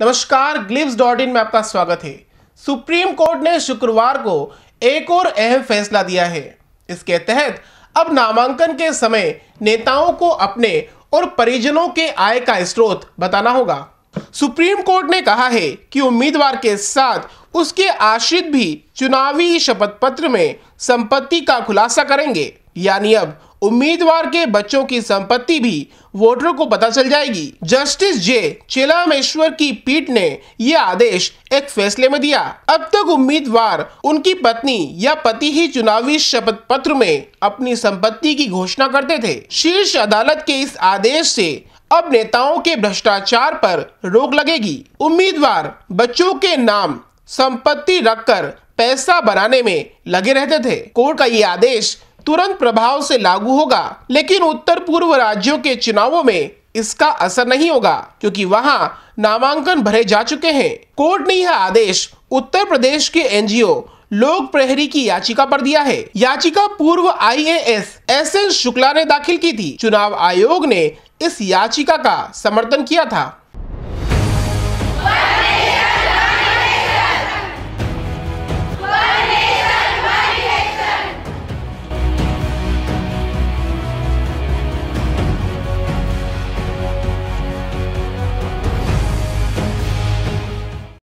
नमस्कार ग्लिप्स dot in में आपका स्वागत है। सुप्रीम कोर्ट ने शुक्रवार को एक और अहम फैसला दिया है। इसके तहत अब नामांकन के समय नेताओं को अपने और परिजनों के आय का स्रोत बताना होगा। सुप्रीम कोर्ट ने कहा है कि उम्मीदवार के साथ उसके आश्रित भी चुनावी शपथ पत्र में संपत्ति का खुलासा करेंगे। यानी अब उम्मीदवार के बच्चों की संपत्ति भी वोटरों को पता चल जाएगी। जस्टिस जे चेलामेश्वर की पीठ ने यह आदेश एक फैसले में दिया। अब तक उम्मीदवार उनकी पत्नी या पति ही चुनावी शपथ पत्र में अपनी संपत्ति की घोषणा करते थे। शीर्ष अदालत के इस आदेश से अब नेताओं के भ्रष्टाचार पर रोक लगेगी। उम्मीदवार बच्चों के नाम संपत्ति रखकर पैसा बनाने में लगे रहते थे। कोर्ट का ये आदेश तुरंत प्रभाव से लागू होगा, लेकिन उत्तर पूर्व राज्यों के चुनावों में इसका असर नहीं होगा, क्योंकि वहाँ नामांकन भरे जा चुके हैं। कोर्ट ने यह आदेश उत्तर प्रदेश के एनजीओ लोक प्रहरी की याचिका पर दिया है। याचिका पूर्व आईएएस एस एन शुक्ला ने दाखिल की थी। चुनाव आयोग ने इस याचिका का समर्थन किया था।